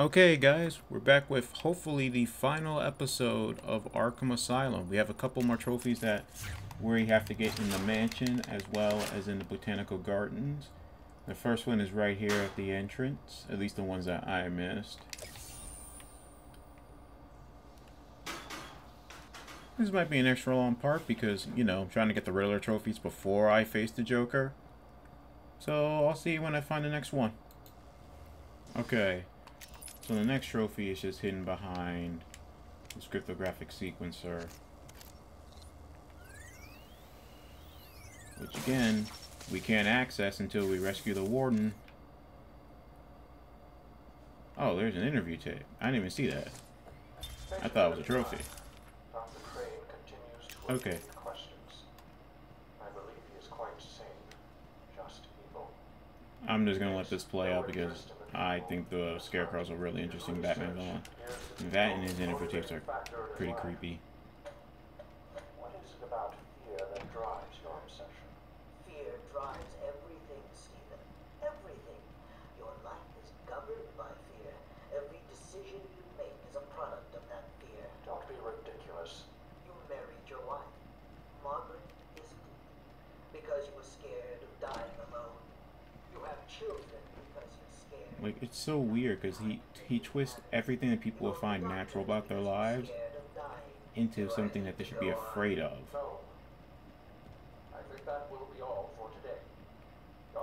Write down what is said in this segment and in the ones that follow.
Okay, guys, we're back with hopefully the final episode of Arkham Asylum. We have a couple more trophies that we have to get in the mansion as well as in the botanical gardens. The first one is right here at the entrance, at least the ones that I missed. This might be an extra long part because, you know, I'm trying to get the Riddler trophies before I face the Joker. So I'll see you when I find the next one. Okay. So the next trophy is just hidden behind this cryptographic sequencer. Which again, we can't access until we rescue the warden. Oh, there's an interview tape. I didn't even see that. I thought it was a trophy. Okay. I'm just gonna let this play out because I think the Scarecrow's a really interesting Batman villain. That and his tapes are pretty creepy. What is it about fear that drives your obsession? Fear drives everything, Stephen. Everything. Your life is governed by fear. Every decision you make is a product of that fear. Don't be ridiculous. You married your wife. Margaret isn't. Because you were scared of dying alone. You have children because you're scared. Like, it's so weird because he, he twists everything that people will find natural about their lives into something that they should be afraid of.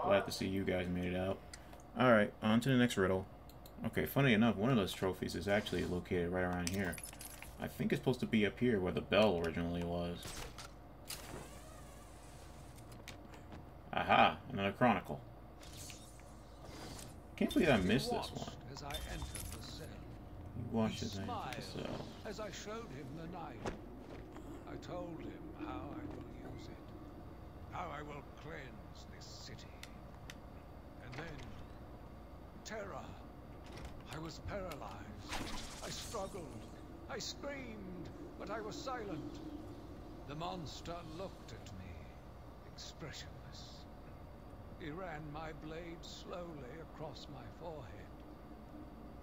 Glad to see you guys made it out. Alright, on to the next riddle. Okay, funny enough, one of those trophies is actually located right around here. I think it's supposed to be up here where the bell originally was. Aha, another chronicle. Can't believe I missed this one. As I entered the cell, You watched he his name smiled the cell. as I showed him the knife. I told him how I will use it, how I will cleanse this city. And then, terror. I was paralyzed. I struggled. I screamed, but I was silent. The monster looked at me, expressionless. He ran my blade slowly across my forehead.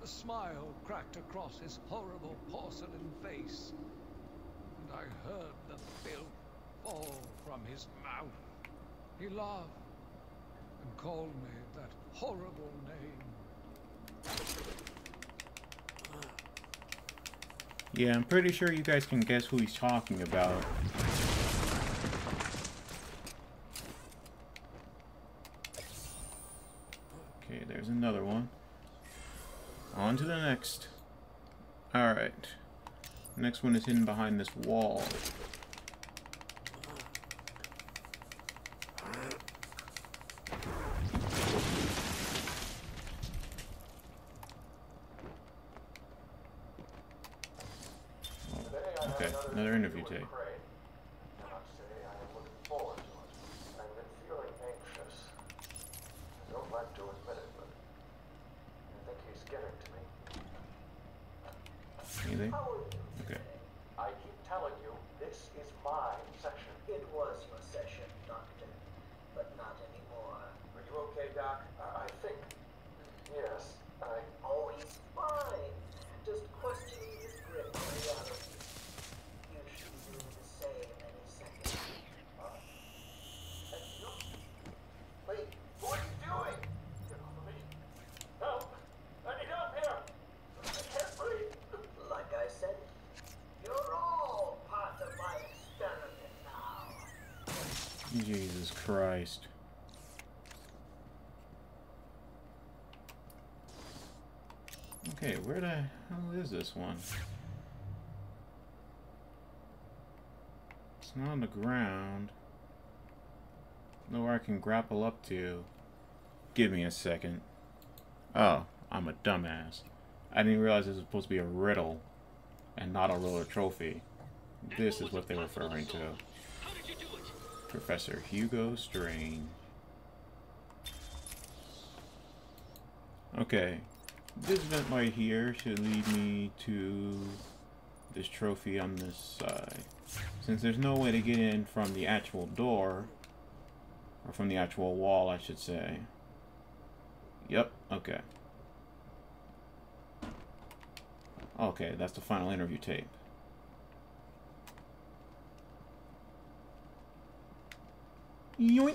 A smile cracked across his horrible porcelain face, and I heard the filth fall from his mouth. He laughed and called me that horrible name. Yeah, I'm pretty sure you guys can guess who he's talking about. Okay, there's another one. On to the next. Alright. Next one is hidden behind this wall. Today Okay, another interview tape. Crane. I must say I am looking forward to it. I've been feeling anxious. I don't like to admit it, but I think he's getting to me. Anything? How are you? Okay. I keep telling you, this is my section. It was your session, Doctor, but not anymore. Are you okay, Doc? I, I think. Yes, I. Oh, he's fine. Just questioning his grip on reality. You should be doing the same any second. Uh, and you. Wait, what are you doing? Get off of me. Help! I need help here! I can't breathe! Like I said, you're all part of my experiment now. Jesus Christ. Okay, where the hell is this one? It's not on the ground. Nowhere I can grapple up to. Give me a second. Oh, I'm a dumbass. I didn't realize this was supposed to be a riddle and not a Riddler trophy. This is what they're referring to. Professor Hugo Strange. Okay, this vent right here should lead me to this trophy on this side. Since there's no way to get in from the actual door, or from the actual wall, I should say. Yep, okay. Okay, that's the final interview tape. Yoink.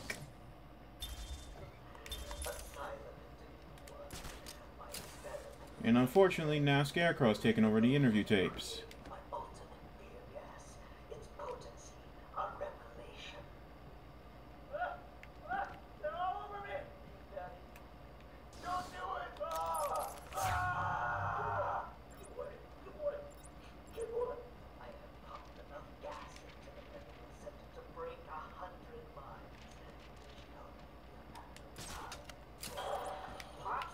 And unfortunately, now Scarecrow's taking over the interview tapes. My ultimate fear gas. Its potency. A revelation. Ah! Ah! They're all over me! Daddy. Don't do it! Ah! Ah! Get away! Get away! Get away! I have pumped enough gas into the medical center to break a hundred minds. It shall be a matter of time. What?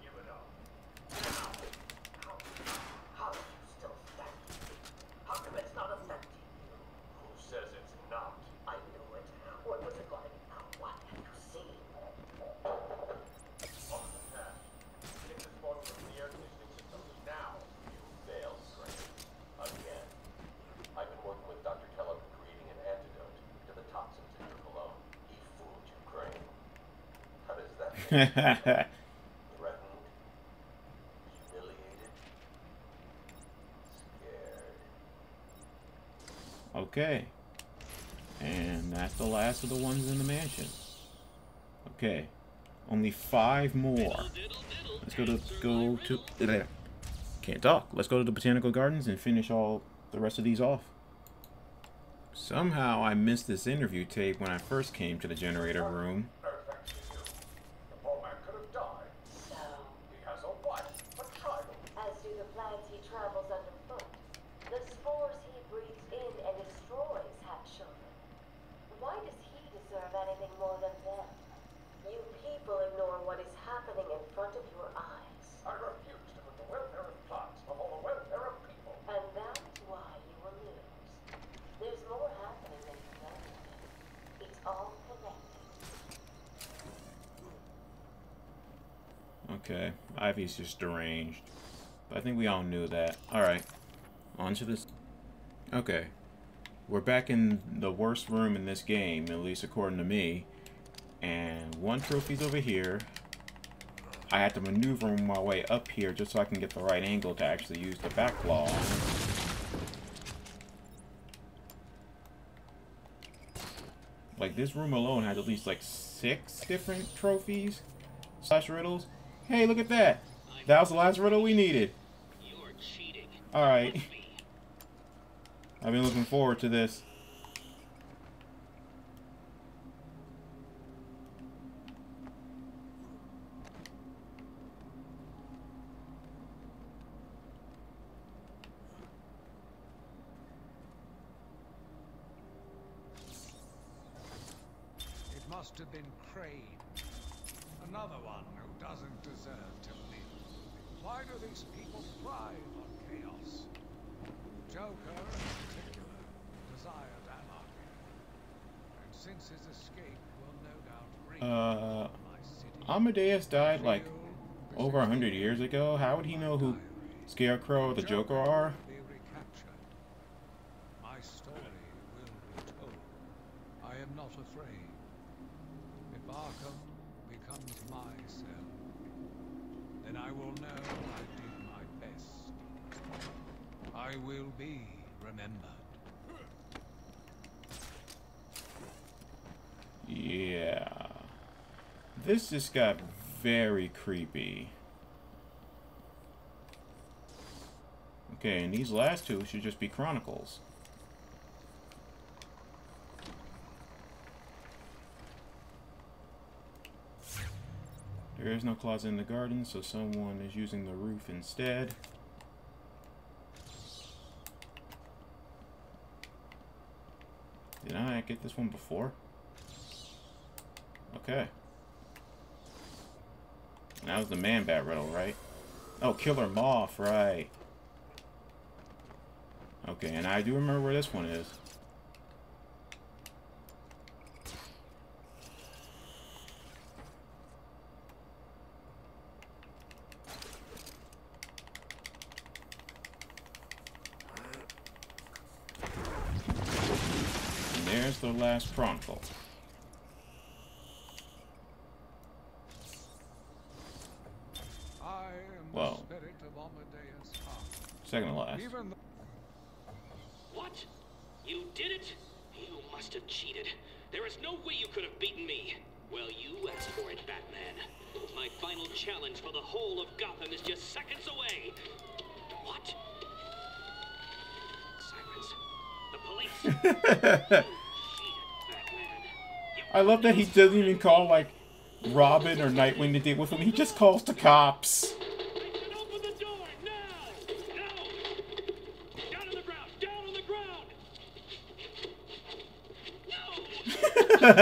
Give it up. How? How are you still standing? How come it's not affecting you? Who says it's not? I knew it. What was it like? What have you seen? Off the path. Get this phone from the air conditioning system now. You failed, Crane. Again. I've been working with Dr. Kellogg creating an antidote to the toxins in your cologne. He fooled you, Crane. How does that make you? Okay. And that's the last of the ones in the mansion. Okay. Only five more. Let's go to go to can't talk. Let's go to the botanical gardens and finish all the rest of these off. Somehow I missed this interview tape when I first came to the generator room. No thanks to you. The poor man could have died. So, He has a wife, a child. as do the plants he travels underfoot. The spores he breathes in and destroys have children. Why does he deserve anything more than them? You people ignore what is happening in front of your eyes. I refuse to put the welfare of plants before the welfare of people. And that's why you will lose. There's more happening than you know. It's all connected. Okay. Ivy's just deranged. But I think we all knew that. Alright. On to this. Okay. We're back in the worst room in this game, at least according to me. And one trophy's over here. I had to maneuver my way up here just so I can get the right angle to actually use the Batclaw. Like, this room alone has at least like six different trophies slash riddles. Hey, look at that! That was the last riddle we needed. Alright. I've been looking forward to this. It must have been Crane. Another one who doesn't deserve to live. Why do these people thrive on chaos? Joker, in particular, desired anarchy. And since his escape will no doubt bring Uh, my city Amadeus died like over a hundred years ago. How would he know who Scarecrow or the Joker are? will be recaptured. My story will be told. I am not afraid. If Arkham becomes my cell, then I will know I did my best. I will be remembered. Yeah. This just got very creepy. Okay, and these last two should just be Chronicles. There is no closet in the garden, so someone is using the roof instead. Did I get this one before? Okay. That was the man bat riddle, right? Oh, Killer Moth, right. Okay, and I do remember where this one is. And there's the last chronicle. I am Well, the spirit of Amadeus Second to last. Even What? You did it? You must have cheated. There is no way you could have beaten me. Well, you asked for it, Batman. My final challenge for the whole of Gotham is just seconds away. What? Sirens. The police. you cheated, Batman. You I love that he doesn't even call like Robin or Nightwing to deal with him. He just calls the cops. Tell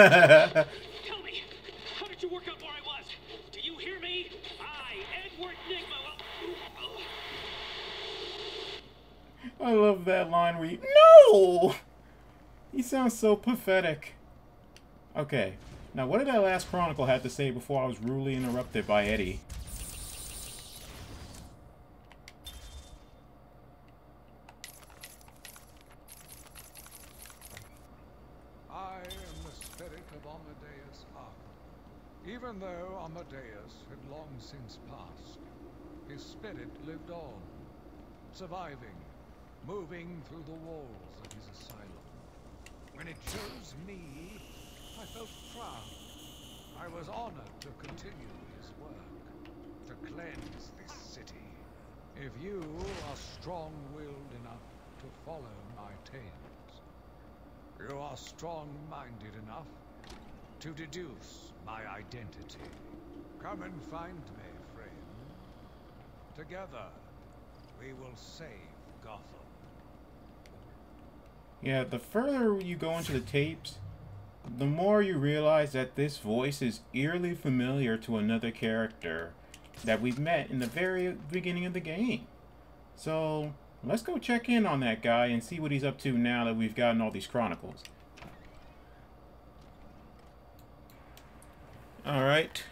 me, how did you work where I was? Do you hear me? I, Edward Nygma. I love that line he, No! He sounds so pathetic. Okay, now what did that last Chronicle have to say before I was rudely interrupted by Eddie? I am the spirit of Amadeus Arkham. Even though Amadeus had long since passed, his spirit lived on, surviving, moving through the walls of his asylum. When it chose me, I felt proud. I was honored to continue his work, to cleanse this city. If you are strong-willed enough to follow my tales, you are strong-minded enough to deduce my identity. Come and find me, friend. Together, we will save Gotham. Yeah, the further you go into the tapes, the more you realize that this voice is eerily familiar to another character that we've met in the very beginning of the game. So, let's go check in on that guy and see what he's up to now that we've gotten all these chronicles. Alright.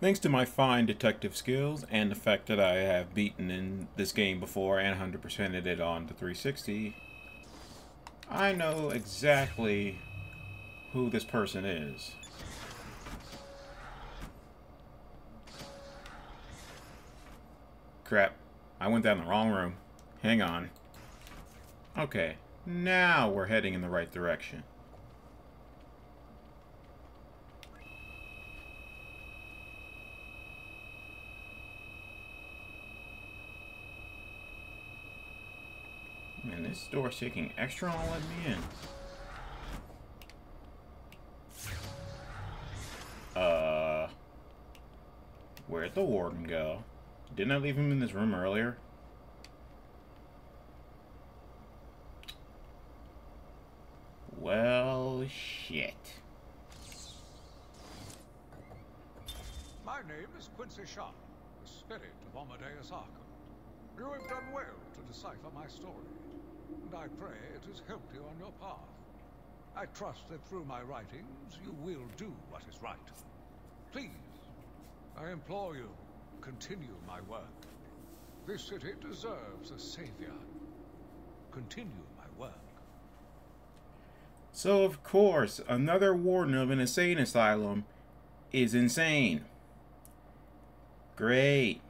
Thanks to my fine detective skills and the fact that I have beaten in this game before and 100%ed it on the 360, I know exactly who this person is. Crap. I went down the wrong room. Hang on. Okay. Now we're heading in the right direction. Man, this door's taking extra long to let me in. Where'd the warden go? Didn't I leave him in this room earlier? Well, shit. My name is Quincy Sharp, the spirit of Amadeus Arkham. You have done well to decipher my story, and I pray it has helped you on your path. I trust that through my writings you will do what is right. Please, I implore you, continue my work. This city deserves a savior. Continue my work. So, of course, another warden of an insane asylum is insane. Great.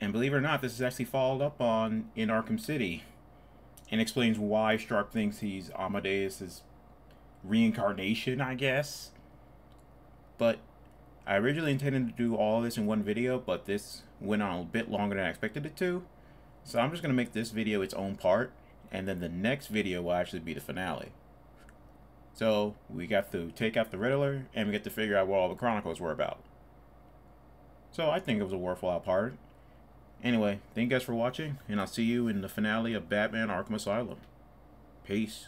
And believe it or not, this is actually followed up on in Arkham City. And explains why Sharp thinks he's Amadeus's reincarnation, I guess. But I originally intended to do all this in one video, but this went on a bit longer than I expected it to. So I'm just going to make this video its own part, and then the next video will actually be the finale. So we got to take out the Riddler, and we get to figure out what all the Chronicles were about. So I think it was a worthwhile part. Anyway, thank you guys for watching, and I'll see you in the finale of Batman Arkham Asylum. Peace.